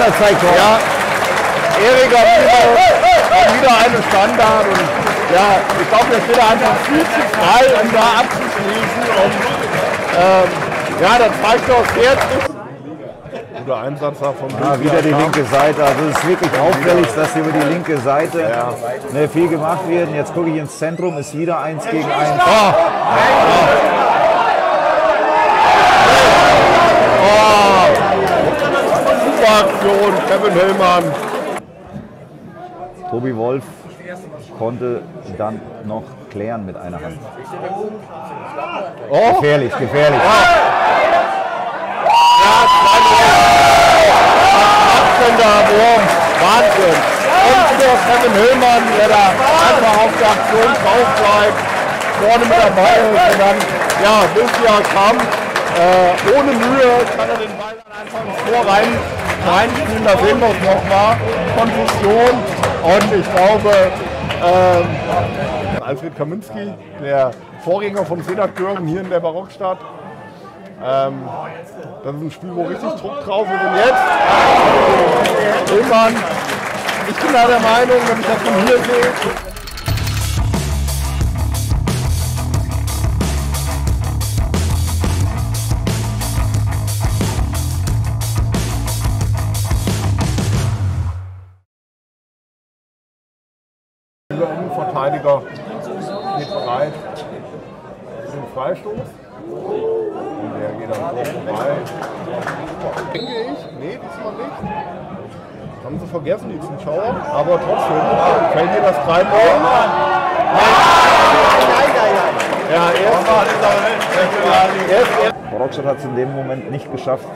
Halbzeittor. Ja, Erika wieder, wieder eine Standard und ja, ich glaube, der steht einfach viel zu frei, um da abzuschließen und ähm, ja, das zeigt doch sehr Guter Einsatz da vom Ja, Ah, wieder die linke Seite. Also es ist wirklich auffällig, dass über die linke Seite ne, viel gemacht wird. Und jetzt gucke ich ins Zentrum, ist wieder eins gegen eins. Oh, super Aktion, Kevin Hillmann. Tobi Wolf konnte dann noch klären mit einer Hand. Oh, Gefährlich, gefährlich. Wurm, Wahnsinn. Und wieder Kevin Hillmann, der da einfach auf der Aktion drauf bleibt, vorne mit dabei ist und dann, ja, Lucia Kamp, äh, ohne Mühe kann er den Ball dann einfach ins Tor rein, reinspielen, da sehen wir es nochmal, Konfusion. Und ich glaube, ähm, Alfred Kaminski, der Vorgänger von Sedat Görgen hier in der Barockstadt, ähm, das ist ein Spiel, wo richtig Druck drauf ist. Und jetzt, Hillmann, ich bin da der Meinung, wenn ich das von hier sehe, der Innenverteidiger steht bereit für den Freistoß. Und der geht am Tor vorbei. Denke ich, nee, diesmal nicht. Haben sie vergessen, die Zuschauer. Aber trotzdem, fällt dir das 3 Ja, erst erst, erst, Rockstadt hat es in dem Moment nicht geschafft,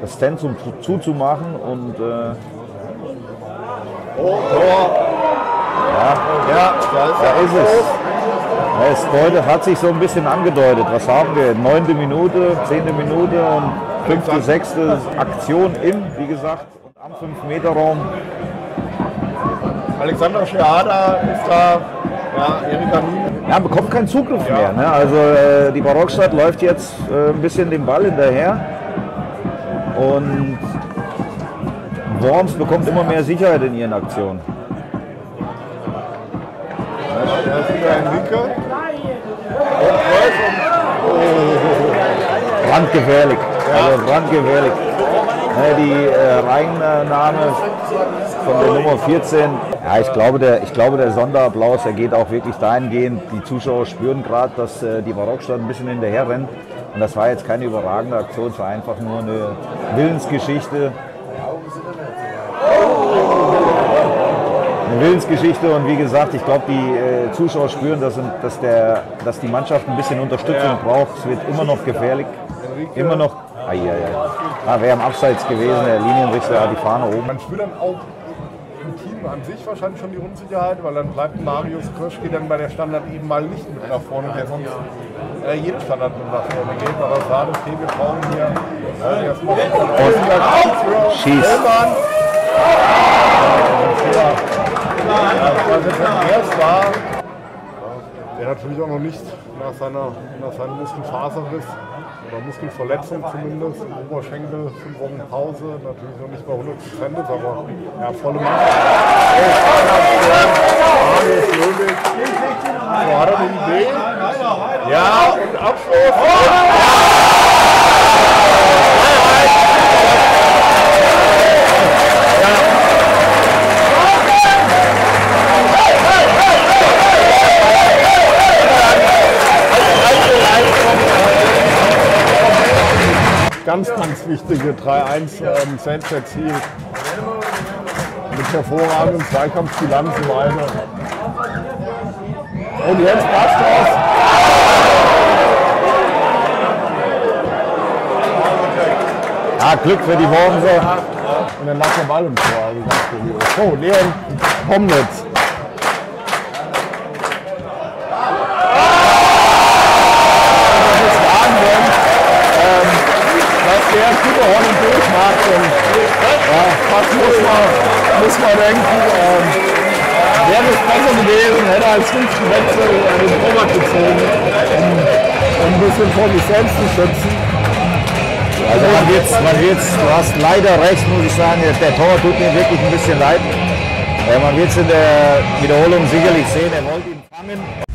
das zu- zuzumachen und äh, oh, Tor. Ja, da ist, da ist es. Ja, Es deutet, hat sich so ein bisschen angedeutet. Was haben wir? Neunte Minute, zehnte Minute und fünfte, sechste Aktion im, wie gesagt, und am 5-Meter-Raum. Alexander Scheada ist da. Ja, Erika Niemann. Ja, bekommt keinen Zugriff mehr. Ne? Also äh, die Barockstadt läuft jetzt äh, ein bisschen den Ball hinterher. Und Worms bekommt immer mehr Sicherheit in ihren Aktionen. Und Kreuz und Brandgefährlich. Also brandgefährlich. Ne, die äh, Reinnahme von der Nummer 14. Ja, ich glaube, der, ich glaube, der Sonderapplaus, der geht auch wirklich dahingehend. Die Zuschauer spüren gerade, dass äh, die Barockstadt ein bisschen hinterher rennt. Und das war jetzt keine überragende Aktion, es war einfach nur eine Willensgeschichte. Willensgeschichte und wie gesagt, ich glaube, die äh, Zuschauer spüren, dass, dass, der, dass die Mannschaft ein bisschen Unterstützung braucht. Es wird immer noch gefährlich. Immer noch. Ah, ja, ja. Ah, Wäre am Abseits gewesen, der Linienrichter hat die Fahne oben. Man spürt dann auch im Team an sich wahrscheinlich schon die Unsicherheit, weil dann bleibt Marius Kröschke dann bei der Standard eben mal nicht mit nach vorne, der sonst äh, jeden Standard mit nach vorne geht. Aber gerade, okay, wir brauchen hier äh, erstmal für Schieß. Jetzt erst war, der natürlich auch noch nicht nach seiner, nach seinem Muskelfaserriss oder Muskelverletzung zumindest im Oberschenkel, fünf Wochen Pause, natürlich noch nicht bei 100 Prozent aber ja, volle Mannschaft. Ganz, ganz wichtige 3-1 ähm, Sets erzielt. Mit hervorragenden und weiter. Und jetzt passt das. Ja, Glück für die Wormser. Und dann lag der Ball im Tor. Also ganz. Oh, Leon Pomnitz. Der Superhorn durchmacht. Und, ja, was muss man, muss man denken. Ähm, wäre es besser gewesen, hätte als fünften Wechsel den Torwart gezogen, um, um ein bisschen vor sich selbst zu schützen. Also man wird's, man wird's, du hast leider recht, muss ich sagen, der Tor tut mir wirklich ein bisschen leid. Äh, man wird es in der Wiederholung sicherlich sehen, er wollte ihn fangen.